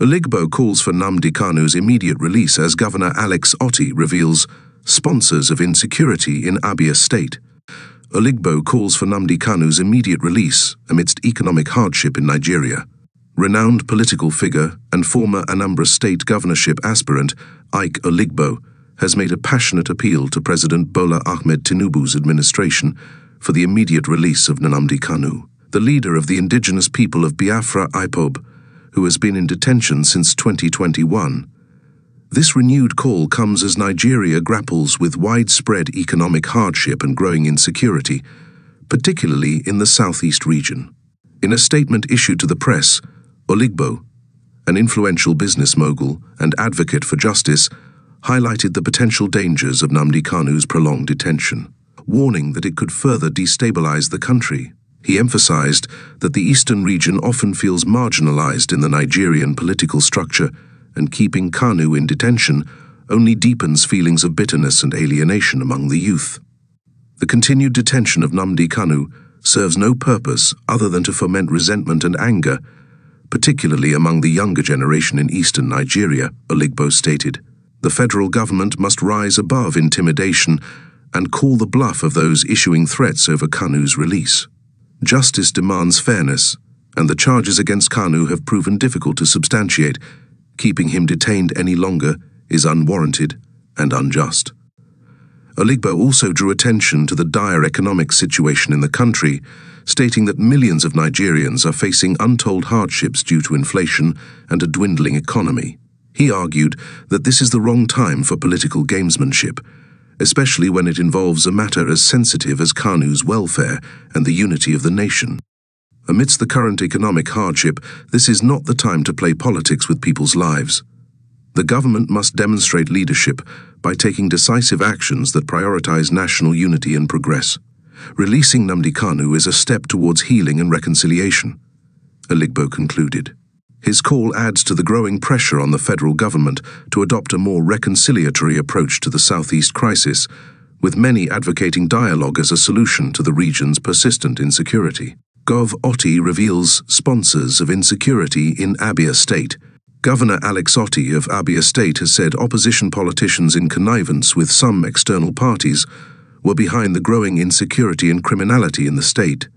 Oligbo calls for Nnamdi Kanu's immediate release as Governor Alex Otti reveals sponsors of insecurity in Abia State. Oligbo calls for Nnamdi Kanu's immediate release amidst economic hardship in Nigeria. Renowned political figure and former Anambra State governorship aspirant Ike Oligbo has made a passionate appeal to President Bola Ahmed Tinubu's administration for the immediate release of Nnamdi Kanu, the leader of the indigenous people of Biafra IPOB, who has been in detention since 2021. This renewed call comes as Nigeria grapples with widespread economic hardship and growing insecurity, particularly in the southeast region. In a statement issued to the press, Oligbo, an influential business mogul and advocate for justice, highlighted the potential dangers of Nnamdi Kanu's prolonged detention, warning that it could further destabilize the country. He emphasized that the eastern region often feels marginalized in the Nigerian political structure, and keeping Kanu in detention only deepens feelings of bitterness and alienation among the youth. The continued detention of Nnamdi Kanu serves no purpose other than to foment resentment and anger, particularly among the younger generation in eastern Nigeria, Oligbo stated. The federal government must rise above intimidation and call the bluff of those issuing threats over Kanu's release. Justice demands fairness, and the charges against Kanu have proven difficult to substantiate. Keeping him detained any longer is unwarranted and unjust. Oligbo also drew attention to the dire economic situation in the country, stating that millions of Nigerians are facing untold hardships due to inflation and a dwindling economy. He argued that this is the wrong time for political gamesmanship, especially when it involves a matter as sensitive as Kanu's welfare and the unity of the nation. Amidst the current economic hardship, this is not the time to play politics with people's lives. The government must demonstrate leadership by taking decisive actions that prioritize national unity and progress. Releasing Nnamdi Kanu is a step towards healing and reconciliation, Oligbo concluded. His call adds to the growing pressure on the federal government to adopt a more reconciliatory approach to the Southeast crisis, with many advocating dialogue as a solution to the region's persistent insecurity. Gov Otti reveals sponsors of insecurity in Abia State. Governor Alex Otti of Abia State has said opposition politicians in connivance with some external parties were behind the growing insecurity and criminality in the state.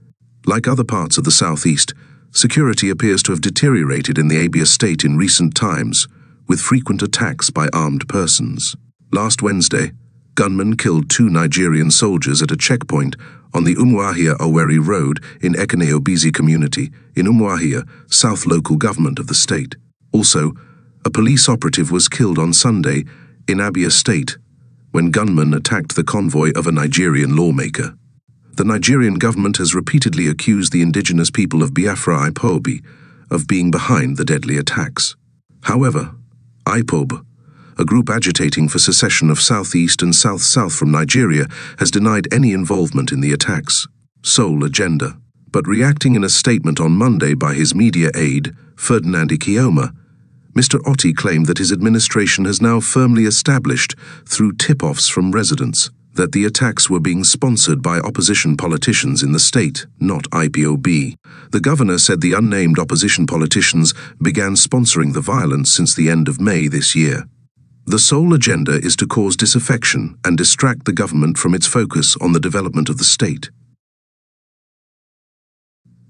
Like other parts of the Southeast, security appears to have deteriorated in the Abia state in recent times, with frequent attacks by armed persons. Last Wednesday, gunmen killed two Nigerian soldiers at a checkpoint on the Umuahia Owerri Road in Ekenobizi community in Umuahia, South local government of the state. Also, a police operative was killed on Sunday in Abia State when gunmen attacked the convoy of a Nigerian lawmaker. The Nigerian government has repeatedly accused the indigenous people of Biafra IPOB of being behind the deadly attacks. However, IPOB, a group agitating for secession of southeast and south-south from Nigeria, has denied any involvement in the attacks. Sole agenda. But reacting in a statement on Monday by his media aide, Ferdinand Ekeoma, Mr. Otti claimed that his administration has now firmly established, through tip-offs from residents, that the attacks were being sponsored by opposition politicians in the state, not IPOB. The governor said the unnamed opposition politicians began sponsoring the violence since the end of May this year. The sole agenda is to cause disaffection and distract the government from its focus on the development of the state.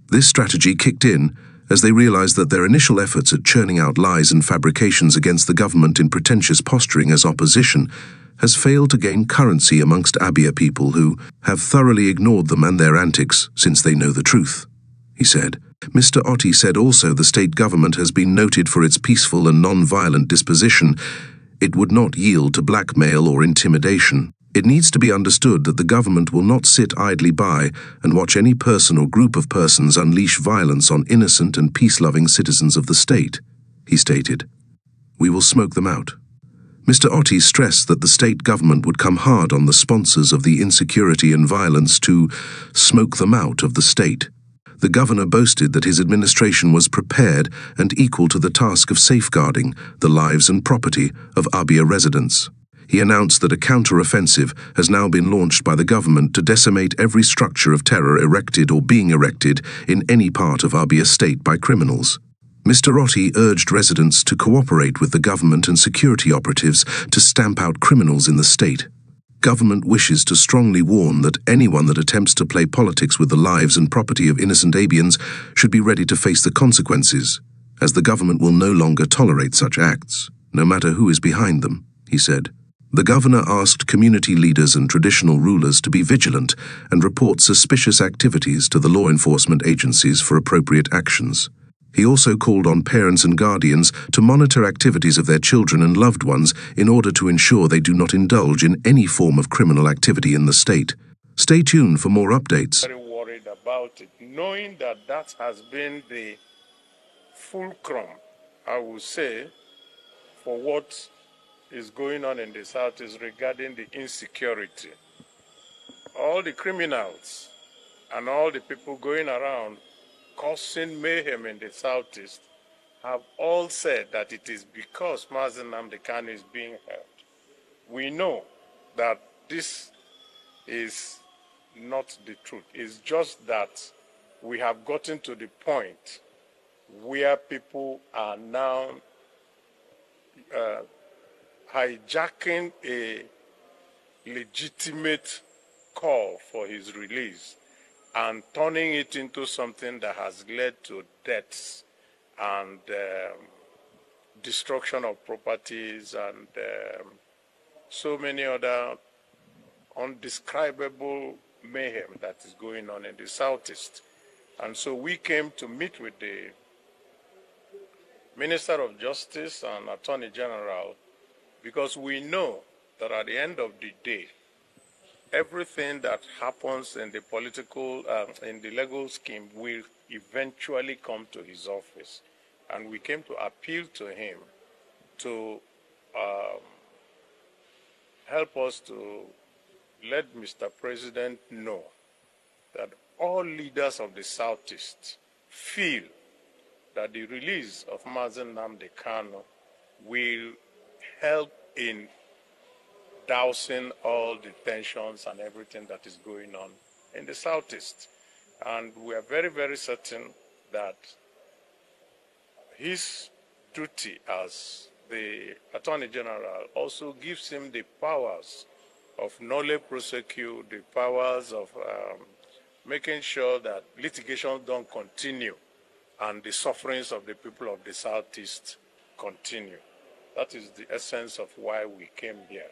This strategy kicked in as they realized that their initial efforts at churning out lies and fabrications against the government in pretentious posturing as opposition has failed to gain currency amongst Abia people who have thoroughly ignored them and their antics since they know the truth, he said. Mr. Otti said also the state government has been noted for its peaceful and non-violent disposition. It would not yield to blackmail or intimidation. It needs to be understood that the government will not sit idly by and watch any person or group of persons unleash violence on innocent and peace-loving citizens of the state, he stated. We will smoke them out. Mr. Otti stressed that the state government would come hard on the sponsors of the insecurity and violence to smoke them out of the state. The governor boasted that his administration was prepared and equal to the task of safeguarding the lives and property of Abia residents. He announced that a counter-offensive has now been launched by the government to decimate every structure of terror erected or being erected in any part of Abia state by criminals. Mr. Otti urged residents to cooperate with the government and security operatives to stamp out criminals in the state. Government wishes to strongly warn that anyone that attempts to play politics with the lives and property of innocent Abians should be ready to face the consequences, as the government will no longer tolerate such acts, no matter who is behind them, he said. The governor asked community leaders and traditional rulers to be vigilant and report suspicious activities to the law enforcement agencies for appropriate actions. He also called on parents and guardians to monitor activities of their children and loved ones in order to ensure they do not indulge in any form of criminal activity in the state. Stay tuned for more updates. Very worried about it, knowing that that has been the fulcrum, I would say, for what is going on in the South is regarding the insecurity. All the criminals and all the people going around causing mayhem in the southeast have all said that it is because Mazi Nnamdi Kanu is being held. We know that this is not the truth. It's just that we have gotten to the point where people are now uh, hijacking a legitimate call for his release and turning it into something that has led to deaths and um, destruction of properties and um, so many other undescribable mayhem that is going on in the southeast. And so we came to meet with the Minister of Justice and Attorney General because we know that at the end of the day, everything that happens in the political, um, in the legal scheme will eventually come to his office. And we came to appeal to him to um, help us to let Mr. President know that all leaders of the Southeast feel that the release of Mazi Nnamdi Kanu will help in dousing all the tensions and everything that is going on in the southeast. And we are very, very certain that his duty as the Attorney General also gives him the powers of nolle prosequi, the powers of um, making sure that litigation don't continue and the sufferings of the people of the Southeast continue. That is the essence of why we came here.